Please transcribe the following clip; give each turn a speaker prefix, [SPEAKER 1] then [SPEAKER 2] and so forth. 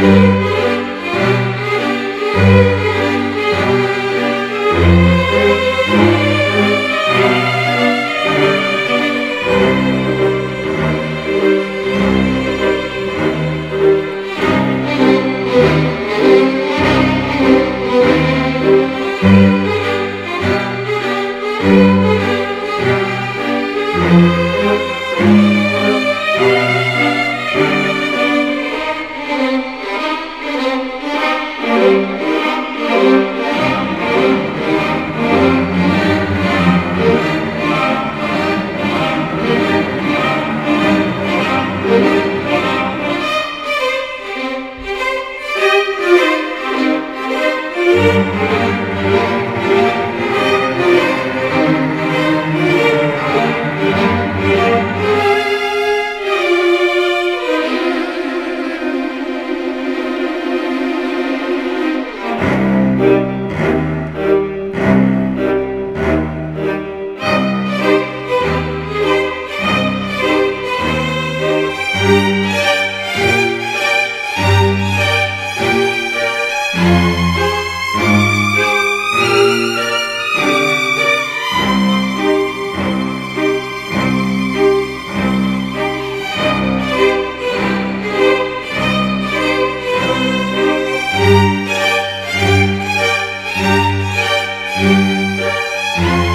[SPEAKER 1] Música Yeah.